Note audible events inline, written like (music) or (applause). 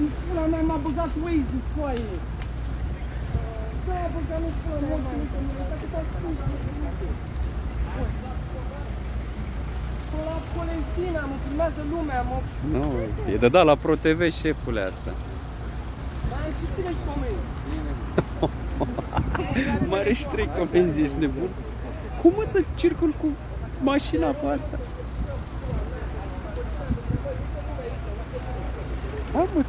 În pula mea m-a băgat Waze-ul, foaie. Da, băgat nu pula mea, mă, și nu știu, cât stânga. spus. Păi, la Colentina, mă filmează lumea, mă. Nu, e de dat la ProTV șefule asta. Mai ai și trei comenzi. (laughs) Mai și trei comenzi, ești nebun? Cum mă să circul cu mașina pe asta? Hai mă,